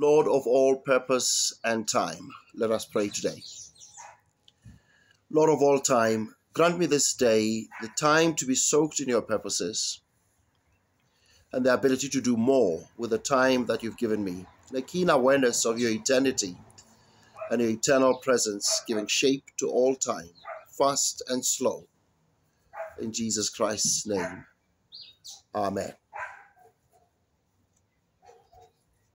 Lord of all purpose and time, let us pray today. Lord of all time, grant me this day the time to be soaked in your purposes and the ability to do more with the time that you've given me, a keen awareness of your eternity and your eternal presence, giving shape to all time, fast and slow. In Jesus Christ's name, Amen.